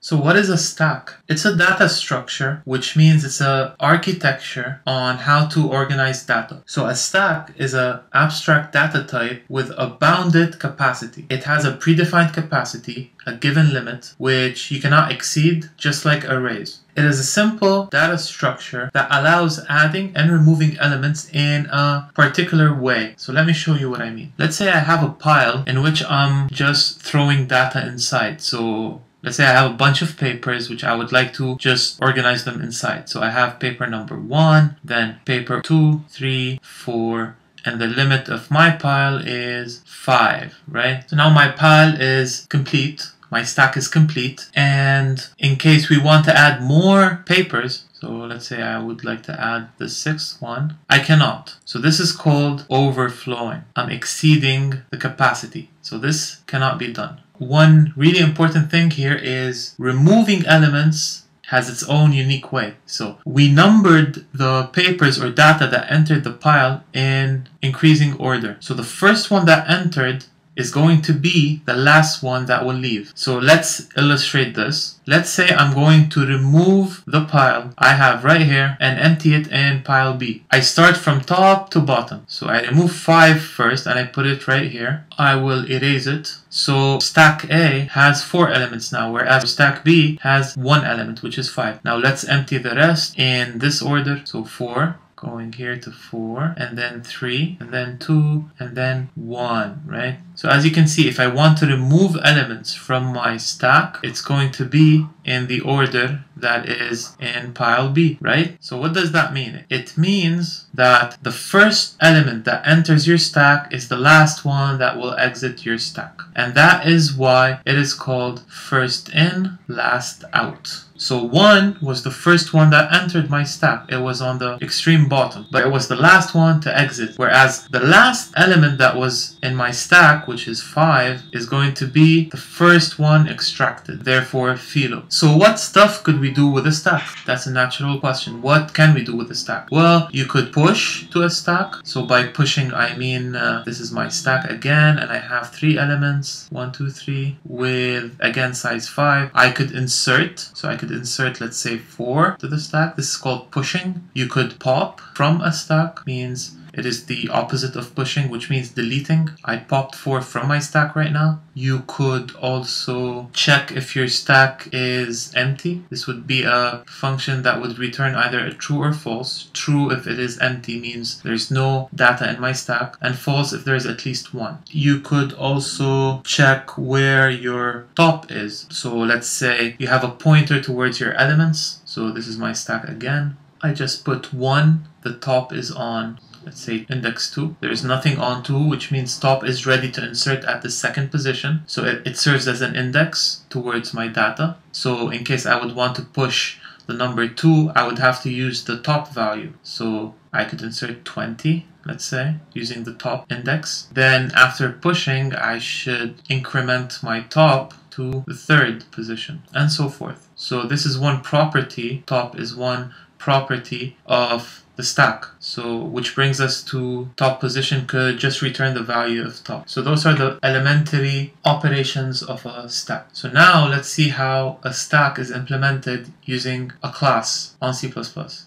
So what is a stack? It's a data structure, which means it's a architecture on how to organize data. So a stack is a abstract data type with a bounded capacity. It has a predefined capacity, a given limit, which you cannot exceed, just like arrays. It is a simple data structure that allows adding and removing elements in a particular way. So let me show you what I mean. Let's say I have a pile in which I'm just throwing data inside. So Let's say I have a bunch of papers which I would like to just organize them inside. So I have paper number one, then paper two, three, four, and the limit of my pile is five, right? So now my pile is complete. My stack is complete. And in case we want to add more papers, so let's say I would like to add the sixth one. I cannot. So this is called overflowing. I'm exceeding the capacity. So this cannot be done. One really important thing here is removing elements has its own unique way. So we numbered the papers or data that entered the pile in increasing order. So the first one that entered is going to be the last one that will leave. So let's illustrate this. Let's say I'm going to remove the pile I have right here and empty it in pile B. I start from top to bottom. So I remove 5 first and I put it right here. I will erase it. So stack A has 4 elements now whereas stack B has 1 element which is 5. Now let's empty the rest in this order. So 4 going here to 4 and then 3 and then 2 and then 1 right? So as you can see if I want to remove elements from my stack it's going to be in the order that is in pile B right? So what does that mean? It means that the first element that enters your stack is the last one that will exit your stack. And that is why it is called first in last out so 1 was the first one that entered my stack. It was on the extreme bottom, but it was the last one to exit. Whereas the last element that was in my stack, which is 5, is going to be the first one extracted, therefore filo. So what stuff could we do with a stack? That's a natural question. What can we do with a stack? Well, you could push to a stack. So by pushing, I mean uh, this is my stack again, and I have three elements, one, two, three, with again size 5. I could insert, so I could could insert, let's say, 4 to the stack. This is called pushing. You could pop from a stack, means it is the opposite of pushing, which means deleting. I popped 4 from my stack right now. You could also check if your stack is empty. This would be a function that would return either a true or false. True if it is empty means there's no data in my stack, and false if there's at least one. You could also check where your top is. So let's say you have a pointer towards your elements. So this is my stack again. I just put 1, the top is on let's say index 2. There is nothing on 2, which means top is ready to insert at the second position. So it, it serves as an index towards my data. So in case I would want to push the number 2, I would have to use the top value. So I could insert 20, let's say, using the top index. Then after pushing, I should increment my top to the third position, and so forth. So this is one property, top is one property of the stack. So which brings us to top position could just return the value of top. So those are the elementary operations of a stack. So now let's see how a stack is implemented using a class on C++.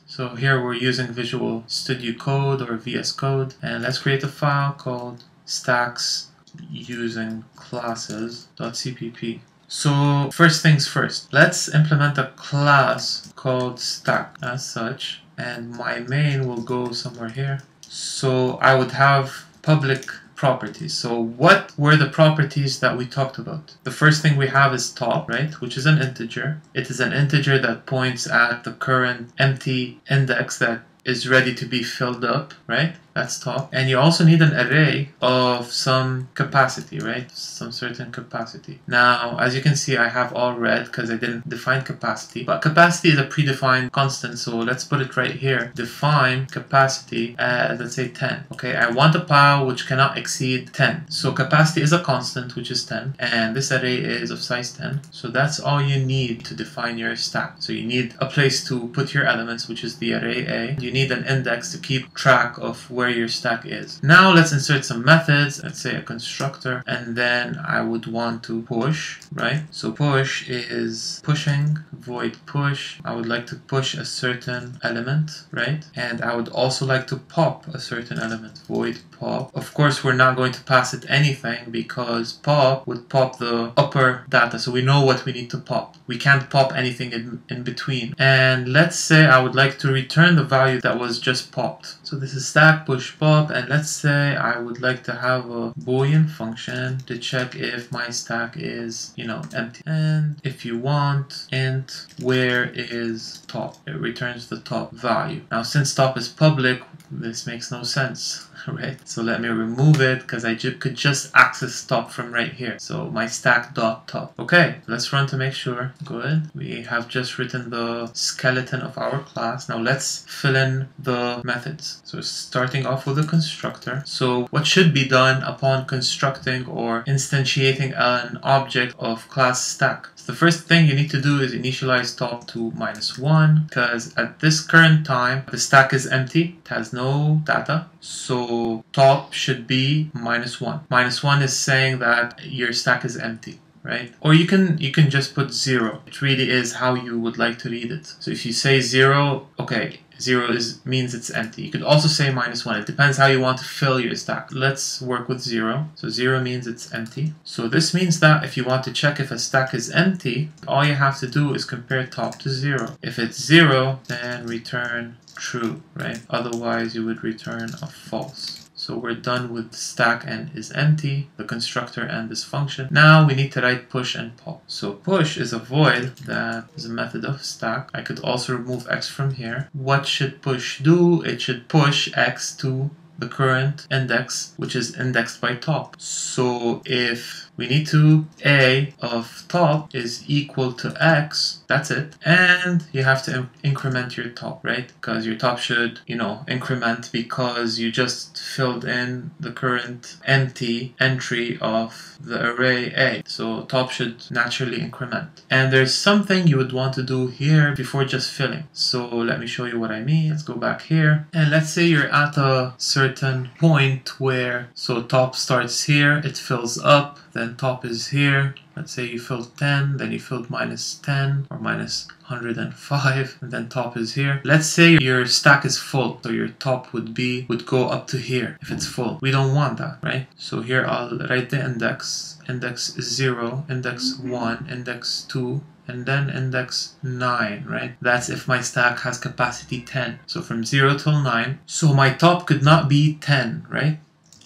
So here we're using Visual Studio Code or VS Code and let's create a file called stacks using classes.cpp. So first things first, let's implement a class called stack as such and my main will go somewhere here. So I would have public properties. So what were the properties that we talked about? The first thing we have is top, right, which is an integer. It is an integer that points at the current empty index that is ready to be filled up, right? That's top. And you also need an array of some capacity, right? Some certain capacity. Now, as you can see, I have all red because I didn't define capacity. But capacity is a predefined constant, so let's put it right here. Define capacity as, let's say, 10. Okay, I want a pile which cannot exceed 10. So capacity is a constant, which is 10. And this array is of size 10. So that's all you need to define your stack. So you need a place to put your elements, which is the array A. You need an index to keep track of where your stack is. Now let's insert some methods, let's say a constructor, and then I would want to push, right? So push is pushing, void push. I would like to push a certain element, right? And I would also like to pop a certain element, void pop. Of course, we're not going to pass it anything because pop would pop the upper data, so we know what we need to pop. We can't pop anything in, in between. And let's say I would like to return the value that was just popped. So this is stack push pop and let's say I would like to have a boolean function to check if my stack is, you know, empty. And if you want int where is top, it returns the top value. Now since top is public, this makes no sense. right? So let me remove it because I ju could just access top from right here. So my stack dot top. Okay, let's run to make sure. Good. We have just written the skeleton of our class. Now let's fill in the methods. So starting off with the constructor. So what should be done upon constructing or instantiating an object of class stack? So the first thing you need to do is initialize top to minus one because at this current time the stack is empty. It has no data. So top should be minus one. Minus one is saying that your stack is empty right? Or you can you can just put zero. It really is how you would like to read it. So if you say zero, okay, zero is means it's empty. You could also say minus one. It depends how you want to fill your stack. Let's work with zero. So zero means it's empty. So this means that if you want to check if a stack is empty, all you have to do is compare top to zero. If it's zero, then return true, right? Otherwise, you would return a false. So we're done with stack and is empty, the constructor and this function. Now we need to write push and pop. So push is a void that is a method of stack. I could also remove x from here. What should push do? It should push x to the current index, which is indexed by top. So if we need to a of top is equal to x, that's it. And you have to increment your top, right? Because your top should, you know, increment because you just filled in the current empty entry of the array A. So top should naturally increment. And there's something you would want to do here before just filling. So let me show you what I mean. Let's go back here. And let's say you're at a certain point where, so top starts here, it fills up, then top is here. Let's say you filled 10, then you filled minus 10 or minus 105, and then top is here. Let's say your stack is full, so your top would be, would go up to here if it's full. We don't want that, right? So here I'll write the index. Index 0, index mm-hmm. 1, index 2, and then index 9, right? That's if my stack has capacity 10. So from 0 till 9. So my top could not be 10, right?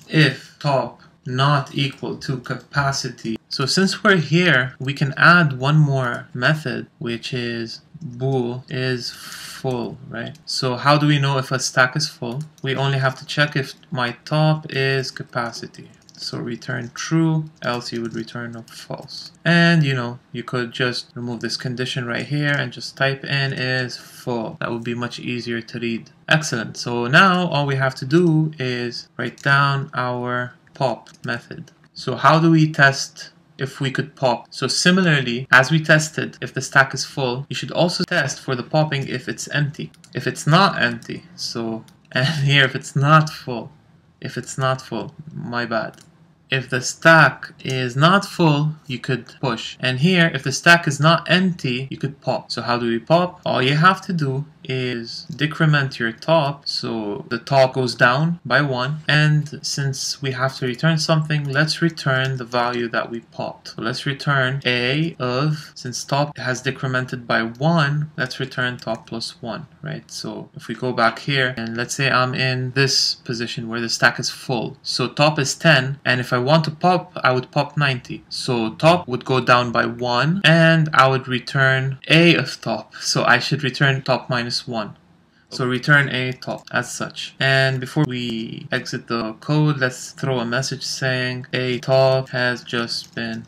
If top not equal to capacity. So since we're here, we can add one more method, which is bool is full, right? So how do we know if a stack is full? We only have to check if my top is capacity. So return true, else you would return a false. And you know, you could just remove this condition right here and just type in is full. That would be much easier to read. Excellent. So now all we have to do is write down our pop method. So how do we test if we could pop. So similarly, as we tested if the stack is full, you should also test for the popping if it's empty. If it's not empty, so, and here if it's not full, if it's not full, my bad. If the stack is not full, you could push. And here, if the stack is not empty, you could pop. So how do we pop? All you have to do is decrement your top so the top goes down by one and since we have to return something let's return the value that we popped. So let's return a of since top has decremented by one let's return top plus one right? So if we go back here and let's say I'm in this position where the stack is full. So top is 10 and if I want to pop I would pop 90 so top would go down by one and I would return a of top. So I should return top minus minus 1. So return a top as such. And before we exit the code, let's throw a message saying a top has just been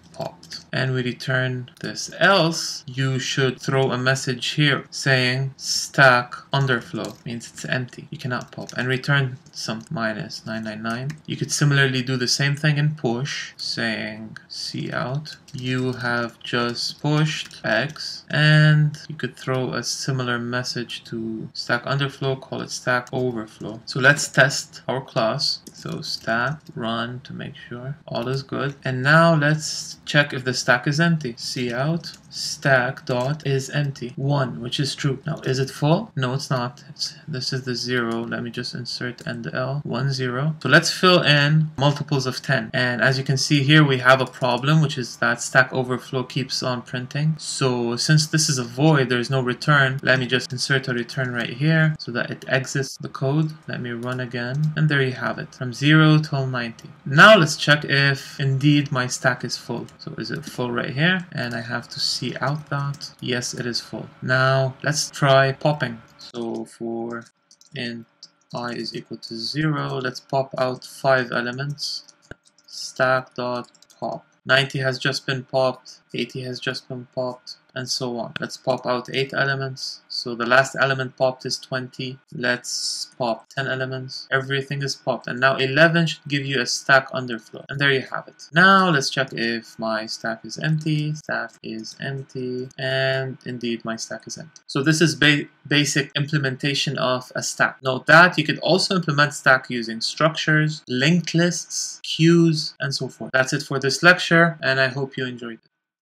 And we return this. Else, you should throw a message here saying stack underflow, means it's empty. You cannot pop. And return some minus 999. You could similarly do the same thing in push, saying cout. You have just pushed X, and you could throw a similar message to stack underflow, call it stack overflow. So let's test our class. So stack run to make sure all is good. And now let's check if the stack is empty. cout stack dot is empty. 1, which is true. Now, is it full? No, it's not. It's, this is the 0. Let me just insert endl. 1, 0. So let's fill in multiples of 10. And as you can see here, we have a problem, which is that stack overflow keeps on printing. So since this is a void, there is no return. Let me just insert a return right here so that it exits the code. Let me run again. And there you have it, from 0 till 90. Now let's check if indeed my stack is full. So is it full right here? And I have to cout that. Yes, it is full. Now let's try popping. So for int i is equal to 0, let's pop out 5 elements. Stack dot pop. 90 has just been popped, 80 has just been popped, and so on. Let's pop out 8 elements. So the last element popped is 20. Let's pop 10 elements. Everything is popped. And now 11 should give you a stack underflow. And there you have it. Now let's check if my stack is empty. Stack is empty. And indeed my stack is empty. So this is ba basic implementation of a stack. Note that you could also implement stack using structures, linked lists, queues, and so forth. That's it for this lecture and I hope you enjoyed it.